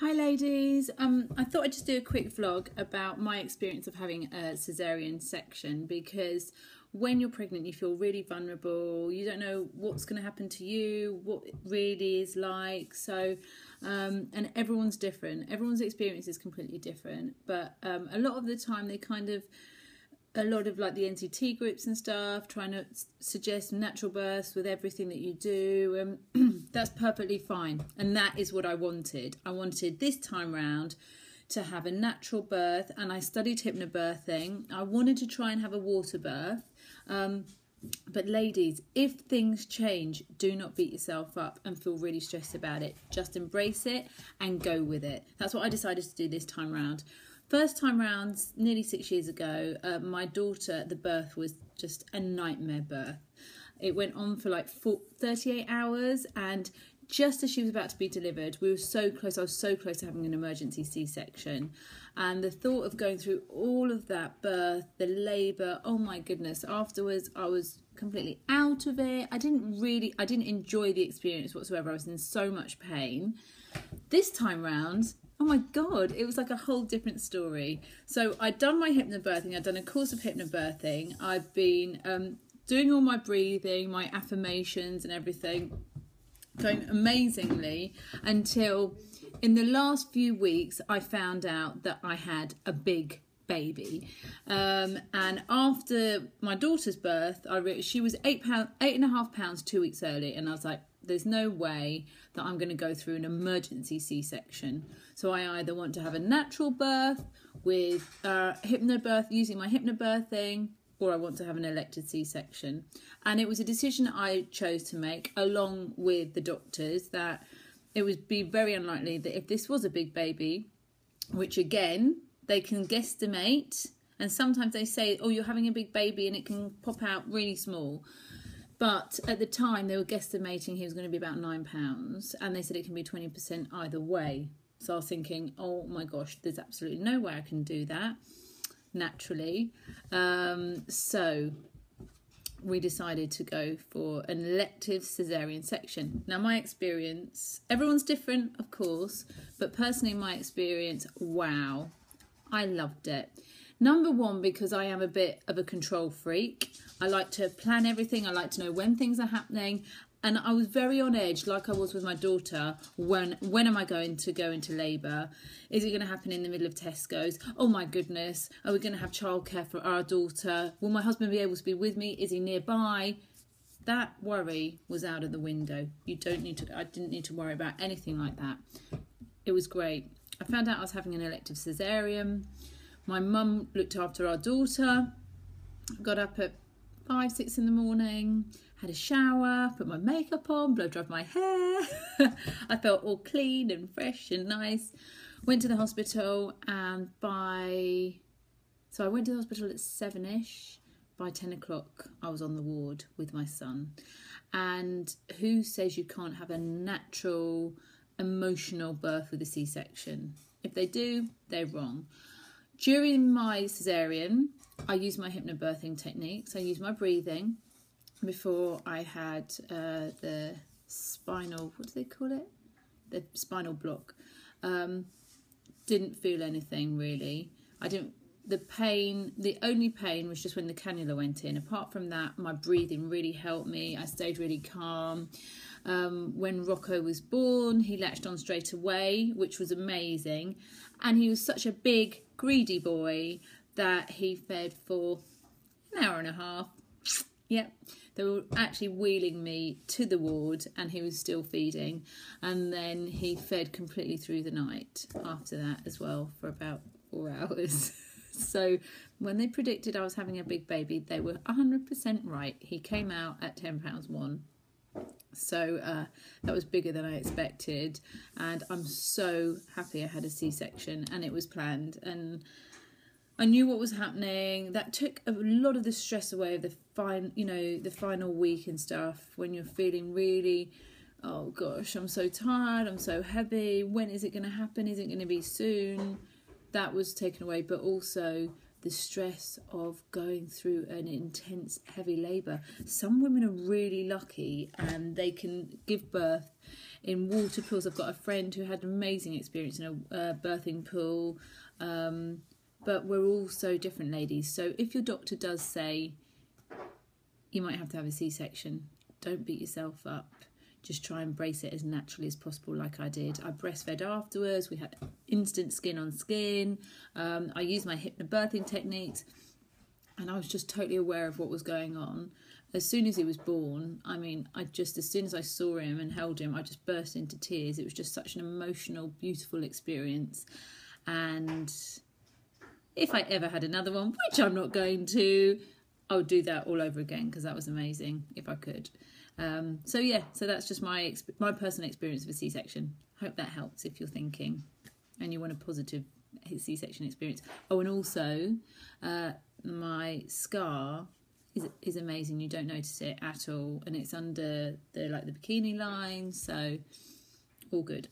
Hi, ladies. Um, I thought I'd just do a quick vlog about my experience of having a cesarean section because when you're pregnant, you feel really vulnerable. You don't know what's going to happen to you, what it really is like. So, um, and everyone's different. Everyone's experience is completely different. But um, a lot of the time, they kind of a lot of like the NCT groups and stuff trying to suggest natural births with everything that you do. Um, that's perfectly fine. And that is what I wanted. I wanted this time round to have a natural birth and I studied hypnobirthing. I wanted to try and have a water birth. Um, but ladies, if things change, do not beat yourself up and feel really stressed about it. Just embrace it and go with it. That's what I decided to do this time round. First time round, nearly six years ago, uh, my daughter, the birth was just a nightmare birth. It went on for like 38 hours, and just as she was about to be delivered, we were so close. I was so close to having an emergency C section. And the thought of going through all of that birth, the labour, oh my goodness, afterwards, I was completely out of it. I didn't really, I didn't enjoy the experience whatsoever. I was in so much pain. This time round, Oh my god, it was like a whole different story. So I'd done my hypnobirthing, I'd done a course of hypnobirthing, I've been um, doing all my breathing, my affirmations, and everything, going amazingly until in the last few weeks I found out that I had a big baby. Um, and after my daughter's birth, I re- she was eight pound, eight and a half pounds two weeks early, and I was like, there's no way that I'm going to go through an emergency C-section. So I either want to have a natural birth with uh, hypnobirth using my hypnobirthing, or I want to have an elected C-section. And it was a decision I chose to make along with the doctors that it would be very unlikely that if this was a big baby, which again they can guesstimate, and sometimes they say, "Oh, you're having a big baby," and it can pop out really small. But at the time, they were guesstimating he was going to be about nine pounds, and they said it can be 20% either way. So I was thinking, oh my gosh, there's absolutely no way I can do that naturally. Um, so we decided to go for an elective cesarean section. Now, my experience, everyone's different, of course, but personally, my experience, wow, I loved it. Number one, because I am a bit of a control freak. I like to plan everything. I like to know when things are happening. And I was very on edge, like I was with my daughter. When when am I going to go into labour? Is it going to happen in the middle of Tesco's? Oh my goodness! Are we going to have childcare for our daughter? Will my husband be able to be with me? Is he nearby? That worry was out of the window. You don't need to. I didn't need to worry about anything like that. It was great. I found out I was having an elective cesarean. My mum looked after our daughter. Got up at five, six in the morning, had a shower, put my makeup on, blow dried my hair. I felt all clean and fresh and nice. Went to the hospital and by so I went to the hospital at seven ish. By ten o'clock I was on the ward with my son. And who says you can't have a natural emotional birth with a C section? If they do, they're wrong. During my cesarean, I used my hypnobirthing techniques. I used my breathing before I had uh, the spinal, what do they call it? The spinal block. Um, didn't feel anything really. I didn't, the pain, the only pain was just when the cannula went in. Apart from that, my breathing really helped me. I stayed really calm. Um, when Rocco was born, he latched on straight away, which was amazing. And he was such a big, greedy boy that he fed for an hour and a half. Yep, they were actually wheeling me to the ward and he was still feeding. And then he fed completely through the night after that as well for about four hours. so when they predicted I was having a big baby, they were 100% right. He came out at £10 one. So uh, that was bigger than I expected. And I'm so happy I had a C section and it was planned. And I knew what was happening. That took a lot of the stress away of the fine, you know, the final week and stuff when you're feeling really, oh gosh, I'm so tired, I'm so heavy. When is it going to happen? Is it going to be soon? That was taken away, but also the stress of going through an intense, heavy labour. Some women are really lucky and they can give birth in water pools. I've got a friend who had an amazing experience in a uh, birthing pool. Um, but we're all so different, ladies. So if your doctor does say you might have to have a C section, don't beat yourself up. Just try and brace it as naturally as possible, like I did. I breastfed afterwards. We had instant skin on skin. Um, I used my hypnobirthing techniques, and I was just totally aware of what was going on as soon as he was born, I mean, I just, as soon as I saw him and held him, I just burst into tears. It was just such an emotional, beautiful experience. And if I ever had another one, which I'm not going to, I would do that all over again because that was amazing if I could. Um, so yeah, so that's just my my personal experience of a C-section. Hope that helps if you're thinking and you want a positive C-section experience. Oh, and also uh, my scar is is amazing. You don't notice it at all, and it's under the like the bikini line, so all good.